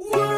World